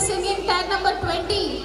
singing tag number 20.